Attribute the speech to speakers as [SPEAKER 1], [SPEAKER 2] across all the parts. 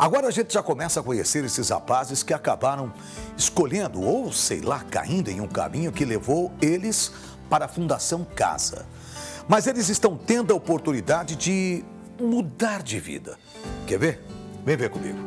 [SPEAKER 1] Agora a gente já começa a conhecer esses rapazes que acabaram escolhendo ou, sei lá, caindo em um caminho que levou eles para a Fundação Casa. Mas eles estão tendo a oportunidade de mudar de vida. Quer ver? Vem ver comigo.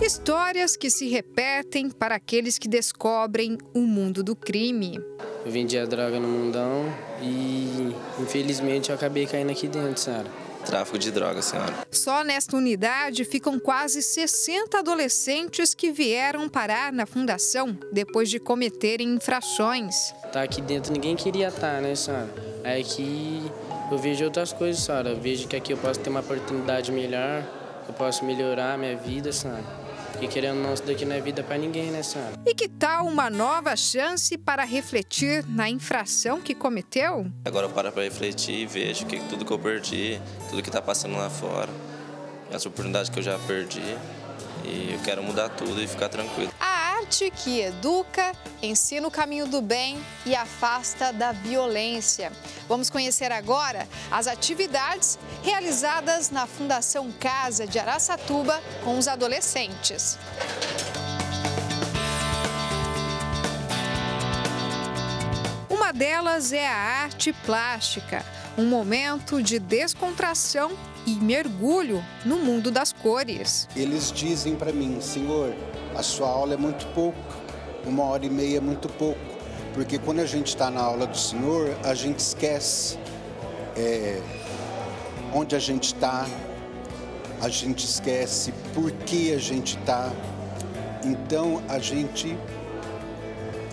[SPEAKER 2] Histórias que se repetem para aqueles que descobrem o mundo do crime.
[SPEAKER 3] Eu vendia droga no mundão e infelizmente eu acabei caindo aqui dentro, Sara.
[SPEAKER 4] Tráfico de drogas, senhora.
[SPEAKER 2] Só nesta unidade ficam quase 60 adolescentes que vieram parar na fundação depois de cometerem infrações.
[SPEAKER 3] Tá aqui dentro ninguém queria estar, né, senhora? É que eu vejo outras coisas, senhora. Eu vejo que aqui eu posso ter uma oportunidade melhor, eu posso melhorar a minha vida, senhora. Porque querendo não, isso daqui não é vida para ninguém, né, senhora?
[SPEAKER 2] E que tal uma nova chance para refletir na infração que cometeu?
[SPEAKER 4] Agora eu paro para refletir e vejo que tudo que eu perdi, tudo que está passando lá fora, as oportunidades que eu já perdi, e eu quero mudar tudo e ficar tranquilo.
[SPEAKER 2] A que educa, ensina o caminho do bem e afasta da violência. Vamos conhecer agora as atividades realizadas na Fundação Casa de Araçatuba com os adolescentes. Uma delas é a arte plástica, um momento de descontração e mergulho no mundo das cores.
[SPEAKER 5] Eles dizem para mim, Senhor, a sua aula é muito pouco, uma hora e meia é muito pouco, porque quando a gente está na aula do Senhor, a gente esquece é, onde a gente está, a gente esquece por que a gente está, então a gente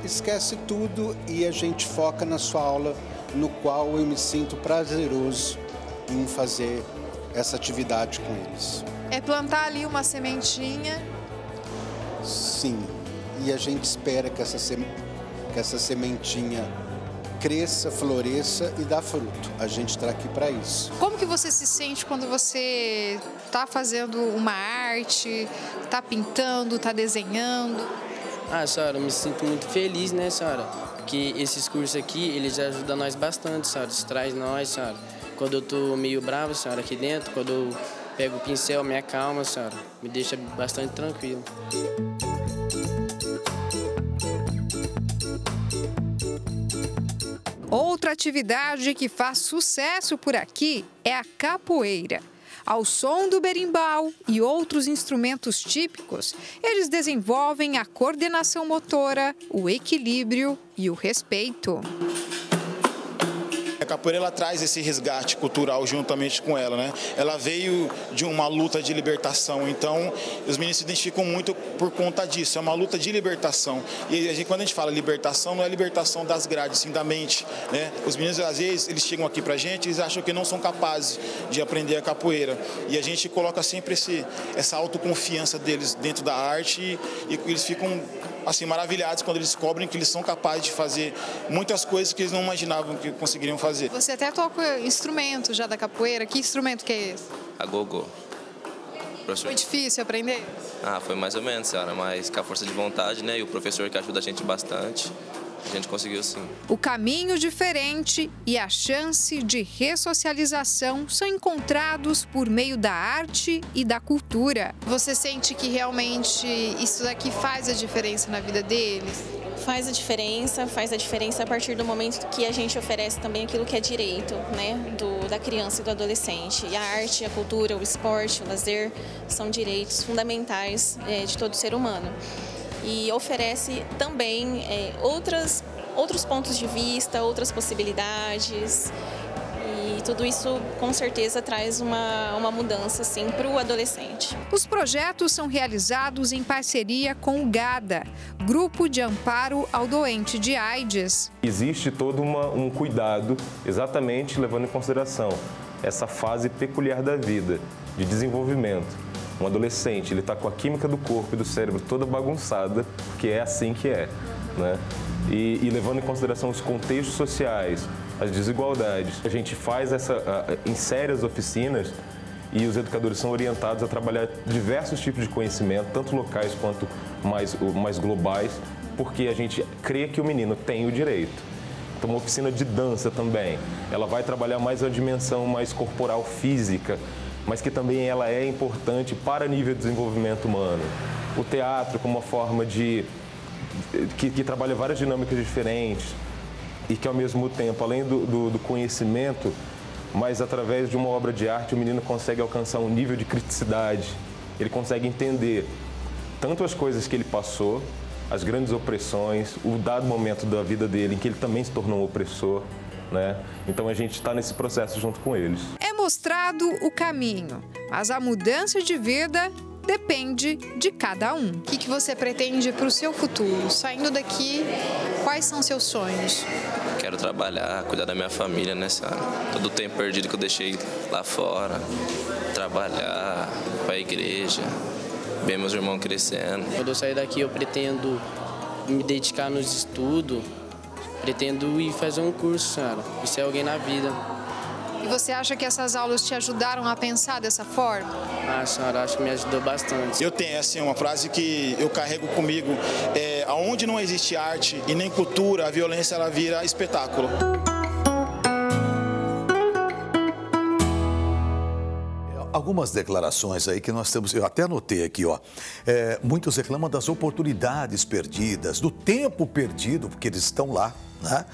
[SPEAKER 5] esquece tudo e a gente foca na sua aula, no qual eu me sinto prazeroso em fazer essa atividade com eles.
[SPEAKER 2] É plantar ali uma sementinha?
[SPEAKER 5] Sim, e a gente espera que essa, sem... que essa sementinha cresça, floresça e dá fruto. A gente está aqui para isso.
[SPEAKER 2] Como que você se sente quando você está fazendo uma arte, está pintando, está desenhando?
[SPEAKER 3] Ah, senhora, eu me sinto muito feliz, né, senhora? Porque esses cursos aqui, eles ajudam nós bastante, senhora. Traz nós, senhora. Quando eu tô meio bravo, senhora, aqui dentro, quando eu pego o pincel, me acalma, senhora. Me deixa bastante tranquilo.
[SPEAKER 2] Outra atividade que faz sucesso por aqui é a capoeira. Ao som do berimbau e outros instrumentos típicos, eles desenvolvem a coordenação motora, o equilíbrio e o respeito
[SPEAKER 6] capoeira ela traz esse resgate cultural juntamente com ela, né? Ela veio de uma luta de libertação, então os meninos se identificam muito por conta disso. É uma luta de libertação. E a gente, quando a gente fala libertação, não é libertação das grades, sim da mente, né? Os meninos às vezes eles chegam aqui pra gente, eles acham que não são capazes de aprender a capoeira. E a gente coloca sempre esse, essa autoconfiança deles dentro da arte e, e eles ficam assim maravilhados quando eles descobrem que eles são capazes de fazer muitas coisas que eles não imaginavam que conseguiriam fazer.
[SPEAKER 2] Você até toca instrumento já da capoeira. Que instrumento que é esse?
[SPEAKER 4] A gogô.
[SPEAKER 2] Professor. Foi difícil aprender?
[SPEAKER 4] Ah, foi mais ou menos, senhora, mas com a força de vontade, né? E o professor que ajuda a gente bastante. A gente conseguiu sim.
[SPEAKER 2] O caminho diferente e a chance de ressocialização são encontrados por meio da arte e da cultura. Você sente que realmente isso daqui faz a diferença na vida deles?
[SPEAKER 7] Faz a diferença, faz a diferença a partir do momento que a gente oferece também aquilo que é direito né, do, da criança e do adolescente. E a arte, a cultura, o esporte, o lazer são direitos fundamentais é, de todo ser humano e oferece também é, outras, outros pontos de vista, outras possibilidades. E tudo isso com certeza traz uma, uma mudança assim, para o adolescente.
[SPEAKER 2] Os projetos são realizados em parceria com o GADA, Grupo de Amparo ao Doente de AIDS.
[SPEAKER 8] Existe todo uma, um cuidado, exatamente levando em consideração essa fase peculiar da vida, de desenvolvimento um adolescente, ele está com a química do corpo e do cérebro toda bagunçada, porque é assim que é, né? E, e levando em consideração os contextos sociais, as desigualdades, a gente faz essa, uh, insere as oficinas e os educadores são orientados a trabalhar diversos tipos de conhecimento, tanto locais quanto mais, mais globais, porque a gente crê que o menino tem o direito. Então, uma oficina de dança também, ela vai trabalhar mais a dimensão mais corporal, física, mas que também ela é importante para nível de desenvolvimento humano. O teatro como uma forma de que, que trabalha várias dinâmicas diferentes e que ao mesmo tempo, além do, do, do conhecimento, mas através de uma obra de arte o menino consegue alcançar um nível de criticidade. Ele consegue entender tanto as coisas que ele passou, as grandes opressões, o dado momento da vida dele em que ele também se tornou um opressor, né? Então a gente está nesse processo junto com eles.
[SPEAKER 2] Mostrado o caminho, mas a mudança de vida depende de cada um. O que, que você pretende para o seu futuro? Saindo daqui, quais são seus sonhos?
[SPEAKER 4] Quero trabalhar, cuidar da minha família, né, Sara? Todo o tempo perdido que eu deixei lá fora, trabalhar, para a igreja, ver meus irmãos crescendo.
[SPEAKER 3] Quando eu sair daqui, eu pretendo me dedicar nos estudos, pretendo ir fazer um curso, Sara, e ser alguém na vida.
[SPEAKER 2] Você acha que essas aulas te ajudaram a pensar dessa forma?
[SPEAKER 3] Ah, senhora, acho que me ajudou bastante.
[SPEAKER 6] Eu tenho assim uma frase que eu carrego comigo, é, aonde não existe arte e nem cultura, a violência ela vira espetáculo.
[SPEAKER 1] Algumas declarações aí que nós temos, eu até anotei aqui, ó. É, muitos reclamam das oportunidades perdidas, do tempo perdido, porque eles estão lá, né?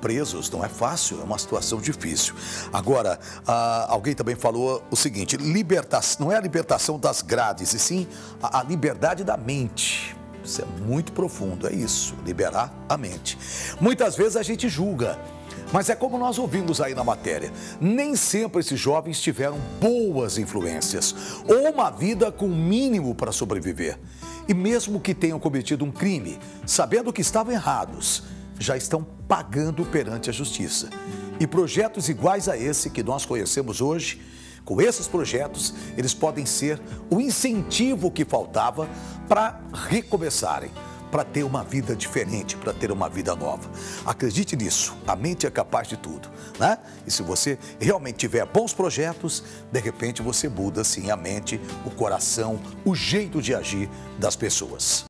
[SPEAKER 1] Presos, não é fácil, é uma situação difícil. Agora, ah, alguém também falou o seguinte: libertação, não é a libertação das grades, e sim a, a liberdade da mente. Isso é muito profundo, é isso, liberar a mente. Muitas vezes a gente julga, mas é como nós ouvimos aí na matéria: nem sempre esses jovens tiveram boas influências ou uma vida com mínimo para sobreviver. E mesmo que tenham cometido um crime, sabendo que estavam errados, já estão pagando perante a justiça. E projetos iguais a esse que nós conhecemos hoje, com esses projetos, eles podem ser o incentivo que faltava para recomeçarem, para ter uma vida diferente, para ter uma vida nova. Acredite nisso, a mente é capaz de tudo, né? E se você realmente tiver bons projetos, de repente você muda sim a mente, o coração, o jeito de agir das pessoas.